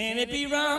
can it be wrong?